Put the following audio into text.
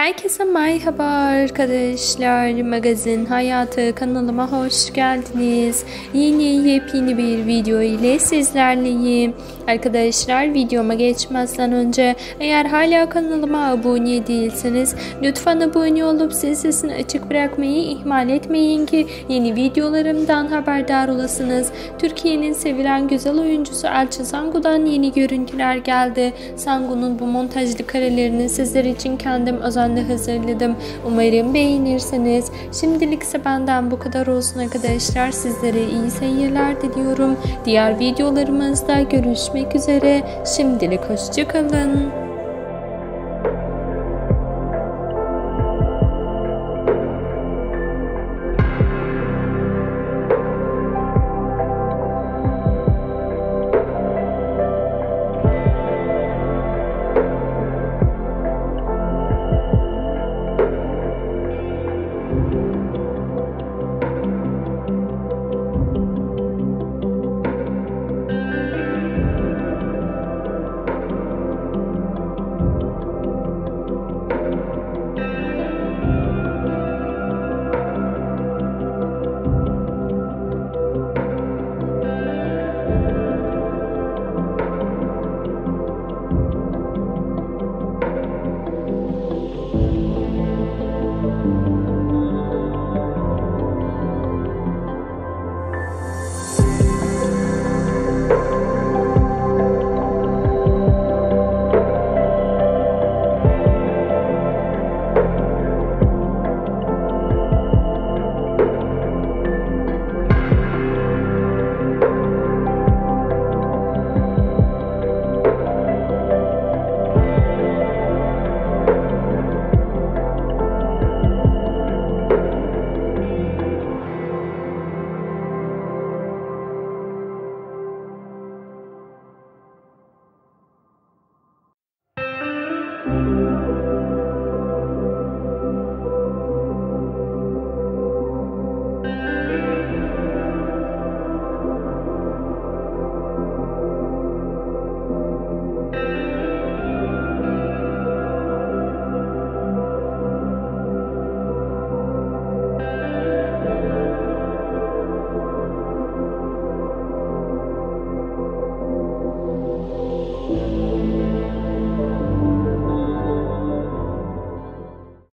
Herkese merhaba arkadaşlar. Magazin Hayatı kanalıma hoş geldiniz. Yeni yepyeni bir video ile sizlerleyim. Arkadaşlar videoma geçmezden önce eğer hala kanalıma abone değilseniz lütfen abone olup zil sesini açık bırakmayı ihmal etmeyin ki yeni videolarımdan haberdar olasınız. Türkiye'nin sevilen güzel oyuncusu Elçin Sangu'dan yeni görüntüler geldi. Sangu'nun bu montajlı karelerini sizler için kendim özenle hazırladım. Umarım beğenirsiniz. Şimdilik ise benden bu kadar olsun arkadaşlar. Sizlere iyi seyirler diliyorum. Diğer videolarımızda görüşmek üzere. Şimdilik hoşçakalın.